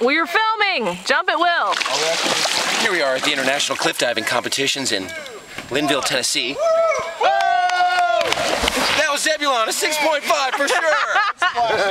We're filming. Jump at will. Here we are at the International Cliff Diving Competitions in Linville, Tennessee. That was Zebulon, a 6.5 for sure.